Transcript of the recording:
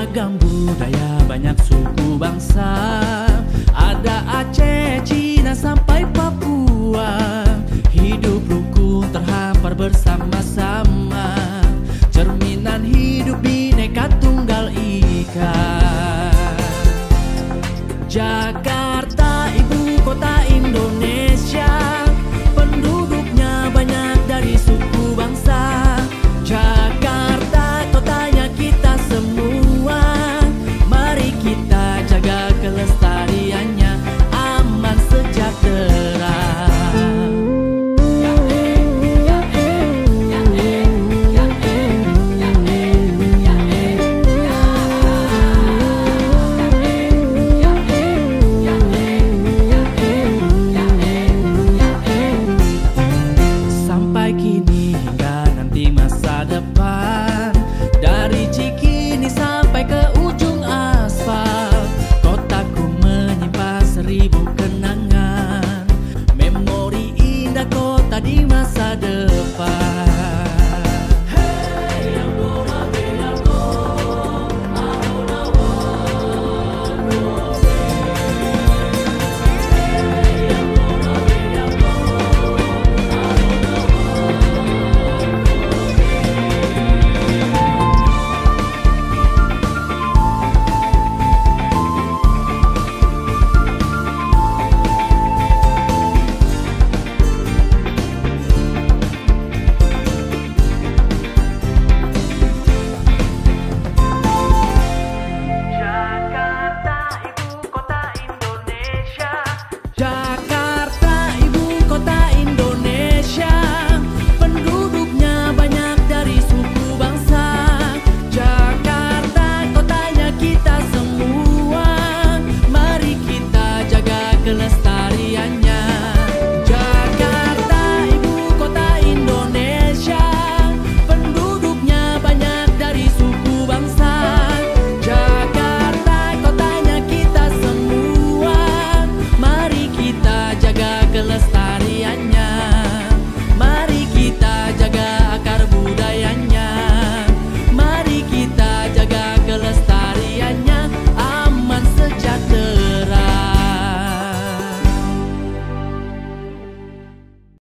Beragam budaya banyak suku bangsa. Ada Aceh, Cina sampai Papua. Hidup rukun terhampar bersama-sama. Cerminan hidup bineka tunggal ika. Jaga animaçadão. pela estar